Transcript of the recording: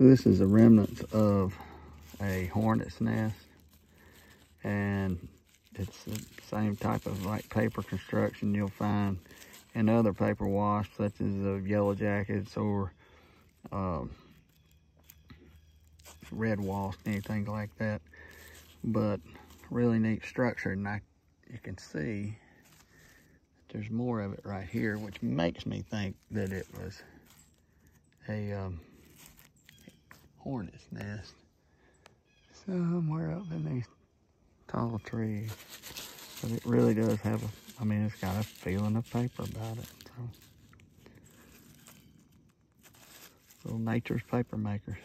This is a remnants of a hornet's nest. And it's the same type of like paper construction you'll find in other paper wasps such as the yellow jackets or um, red wasp, anything like that. But really neat structure and I, you can see there's more of it right here, which makes me think that it was a um, hornet's nest somewhere up in these tall trees. But it really does have a, I mean, it's got a feeling of paper about it. So. Little nature's paper makers.